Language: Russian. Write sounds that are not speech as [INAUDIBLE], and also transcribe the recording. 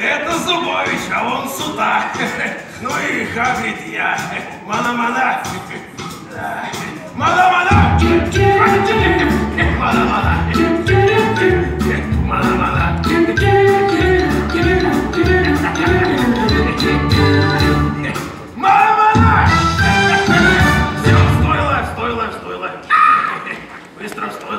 Это Зубович, а он суда. [LAUGHS] Ну и Хагрид я. Мана-мана. Мана-мана! Мана-мана! Мана-мана! Мама! Все, стоило, стоило, стоило. Быстро стоило.